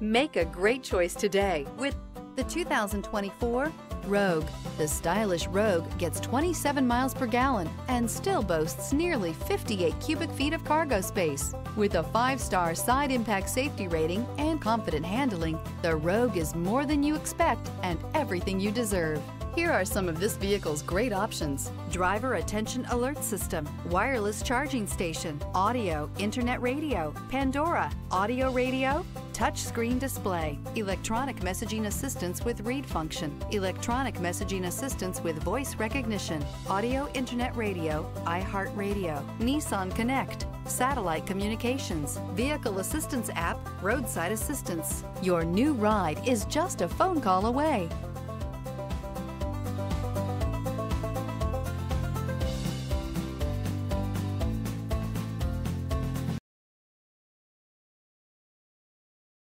Make a great choice today with the 2024 Rogue. The stylish Rogue gets 27 miles per gallon and still boasts nearly 58 cubic feet of cargo space. With a five-star side impact safety rating and confident handling, the Rogue is more than you expect and everything you deserve. Here are some of this vehicle's great options. Driver attention alert system, wireless charging station, audio, internet radio, Pandora, audio radio, touch screen display, electronic messaging assistance with read function, electronic messaging assistance with voice recognition, audio internet radio, iHeartRadio, Nissan Connect, satellite communications, vehicle assistance app, roadside assistance. Your new ride is just a phone call away.